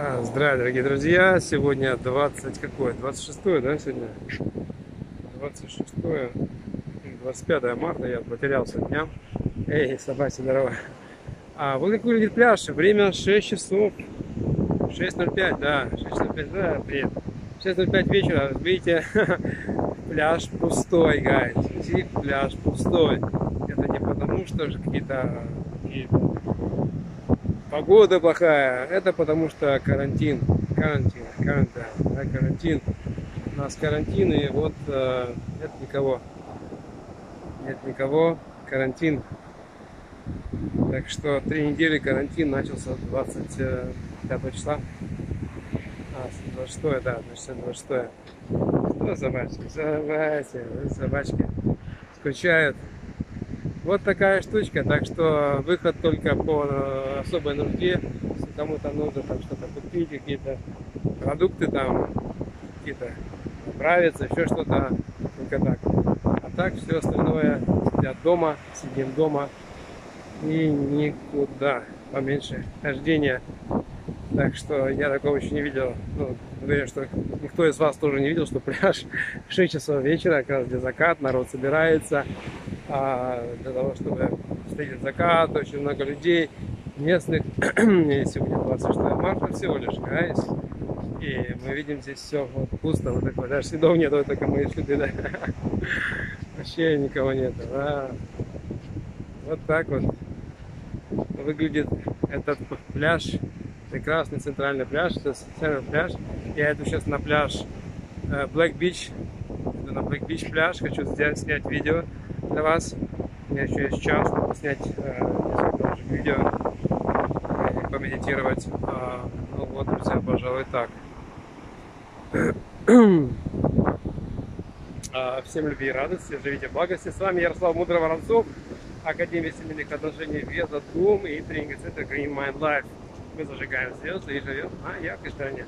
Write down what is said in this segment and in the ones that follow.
А, Здравия, дорогие друзья! Сегодня 20 какое? 26 да, сегодня? 26 25 марта, я потерялся дням. Эй, собаки, здорово! А вот как выглядит пляж. Время 6 часов. 6.05, да. 6.05, да, привет. 6.05 вечера, видите, пляж пустой, гайд. Пляж пустой. Это не потому, что какие-то какие погода плохая. Это потому что карантин. Карантин, карантин, да, карантин. У нас карантин, и вот э, нет никого. Нет никого. Карантин. Так что три недели карантин начался 25 числа. А, 26, да, значит 26. Что собачки? Собачки, собачки скучают. Вот такая штучка, так что выход только по э, особой нужде. Если кому-то нужно там что-то купить, какие-то продукты там, какие-то нравится, еще что-то, только так. А так все остальное сидят дома, сидим дома и никуда, поменьше хождения. Так что я такого еще не видел. Ну, уверен, что никто из вас тоже не видел, что пляж 6 часов вечера, как раз где закат, народ собирается для того, чтобы встретить закат, очень много людей местных. И сегодня 26 марта всего лишь, гайс. И мы видим здесь все вот пусто, вот такое, даже следов нету, только мои следы, да. Вообще никого нет. Да. Вот так вот выглядит этот пляж. Прекрасный центральный пляж, центральный пляж. Я иду сейчас на пляж э, Black Beach, на Black Beach пляж, хочу снять видео для вас. У меня еще есть час, снять э, несколько видео и помедитировать. А, ну вот, друзья, пожалуй, так. а, всем любви и радости, живите в благости. С вами Ярослав Мудрый Воронцов, Академия семейных отношений Веза Дум и тренинг-центр Green Mind Life. Мы зажигаем звезды и живем на яркой стороне.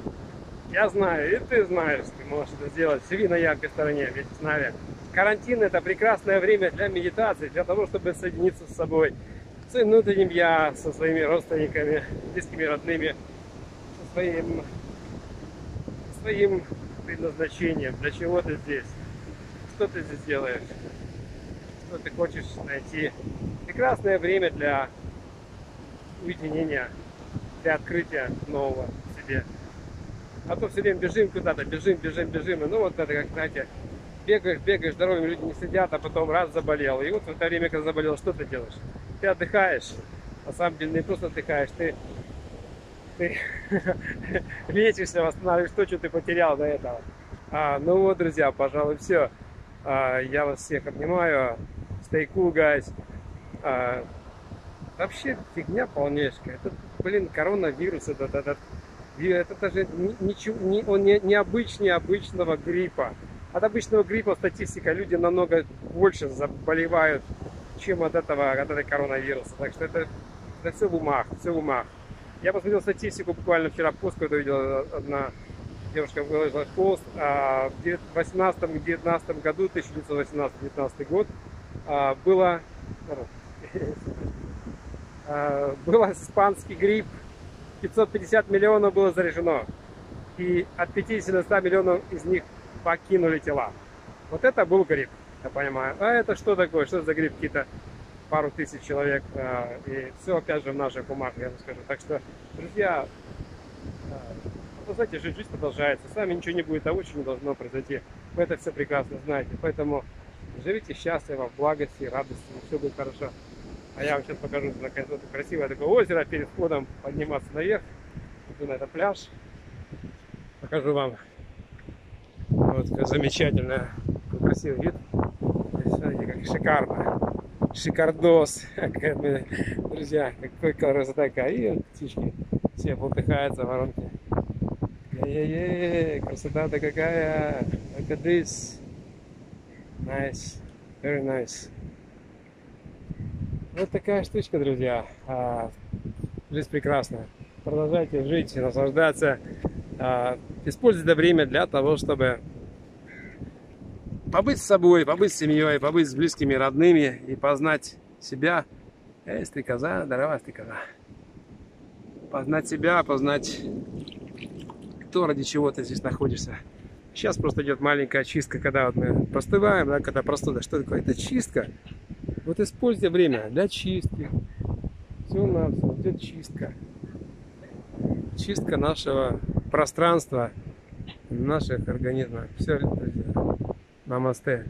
Я знаю, и ты знаешь, ты можешь это сделать. Живи на яркой стороне вместе с нами. Карантин – это прекрасное время для медитации, для того, чтобы соединиться с собой, с внутренним «я», со своими родственниками, близкими, родными, со своим, своим предназначением, для чего ты здесь, что ты здесь делаешь, что ты хочешь найти. Прекрасное время для уединения, для открытия нового в себе. А то все время бежим куда-то, бежим, бежим, бежим. И ну вот это, как, знаете, бегаешь, бегаешь, здоровыми люди не сидят, а потом раз заболел. И вот в это время, когда заболел, что ты делаешь? Ты отдыхаешь. На самом деле не просто отдыхаешь, ты, ты лечишься, восстанавливаешь то, что ты потерял до этого. А, ну вот, друзья, пожалуй, все. А, я вас всех обнимаю. Stay cool, guys. А, вообще фигня полнейшая. Это, блин, коронавирус, этот, этот, это даже ничего, не, он не, не обычного гриппа. От обычного гриппа статистика люди намного больше заболевают, чем от этого, от этой коронавируса. Так что это, это все в умах, все в умах. Я посмотрел статистику буквально вчера пост, когда увидел одна девушка выложила пост. А в 18-19 году, 1918-19 год, а, было, а, было испанский грипп. 550 миллионов было заряжено. И от 50 до 100 миллионов из них покинули тела. Вот это был грипп, я понимаю. А это что такое? Что за грипп? Какие-то пару тысяч человек. А, и все опять же в наших умах, я вам скажу. Так что, друзья, а, вы знаете, жизнь, жизнь продолжается. С вами ничего не будет, а очень должно произойти. Вы это все прекрасно знаете. Поэтому живите счастливо, в благости, радости, все будет хорошо. А я вам сейчас покажу наконец это красивое такое озеро перед входом подниматься наверх. Иду на этот пляж. Покажу вам вот какой красивый вид. Смотрите, как шикарно. Шикардос. Друзья, какой красота. И птички все болтыхаются в воронке. Ей-ей-ей, красота-то какая. Look at this. Nice. Very nice. Вот такая штучка, друзья. А, жизнь прекрасна. Продолжайте жить наслаждаться. А, используйте время для того, чтобы побыть с собой, побыть с семьей, побыть с близкими, родными и познать себя. Эй, стрекоза, здорова, стрекоза. Познать себя, познать то, ради чего ты здесь находишься. Сейчас просто идет маленькая чистка, когда вот мы простываем, да, когда простуда. Что такое? Это чистка. Вот используйте время для чистки. Все на все. Идет чистка. Чистка нашего пространства, наших организмов. Все, друзья. Намасте.